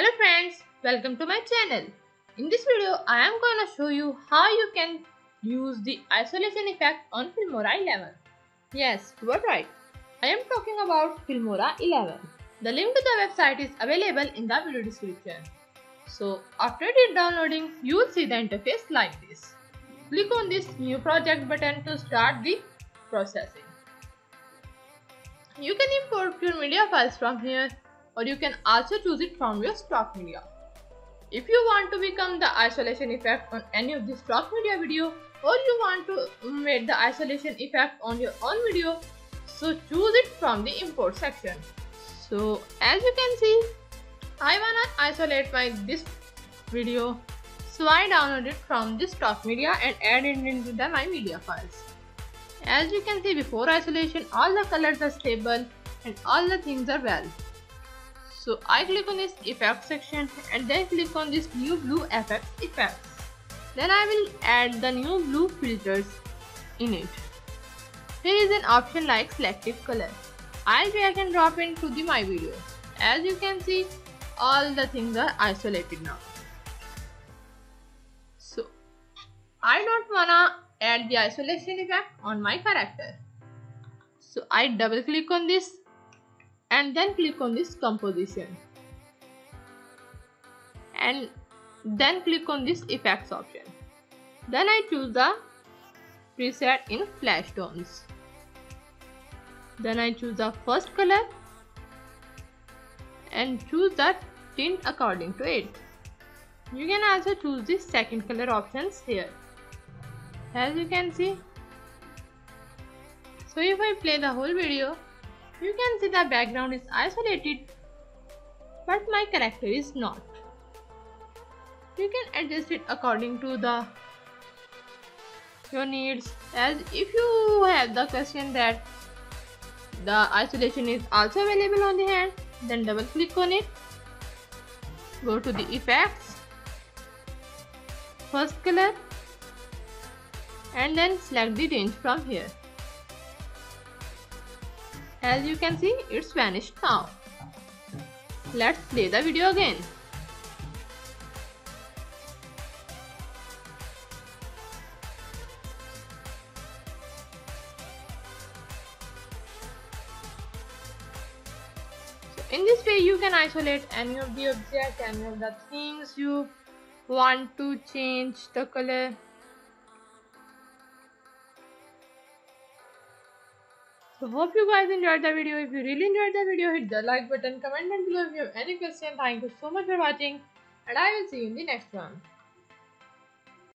Hello friends, welcome to my channel. In this video, I am to show you how you can use the isolation effect on Filmora 11. Yes, you are right. I am talking about Filmora 11. The link to the website is available in the video description. So after it downloading, you will see the interface like this. Click on this new project button to start the processing. You can import your media files from here or you can also choose it from your stock media. If you want to become the isolation effect on any of the stock media video or you want to make the isolation effect on your own video, so choose it from the import section. So as you can see, I wanna isolate my this video. So I download it from the stock media and add it into the my media files. As you can see before isolation, all the colors are stable and all the things are well. So I click on this effect section and then click on this NewBlue FX effects. Then I will add the NewBlue filters in it. Here is an option like selective color. I'll drag and drop into the my video. As you can see, all the things are isolated now. So I don't wanna add the isolation effect on my character. So I double click on this and then click on this composition and then click on this effects option. Then I choose the preset in flesh tones. Then I choose the first color and choose the tint according to it. You can also choose the second color options here. As you can see. So if I play the whole video, you can see the background is isolated but my character is not. You can adjust it according to the your needs. As if you have the question that the isolation is also available on the hand then double click on it. Go to the effects first color and then select the range from here as you can see it's vanished now. Let's play the video again. So in this way you can isolate any of the object any of the things you want to change the color so hope you guys enjoyed the video. If you really enjoyed the video hit the like button comment down below if you have any question thank you so much for watching and i will see you in the next one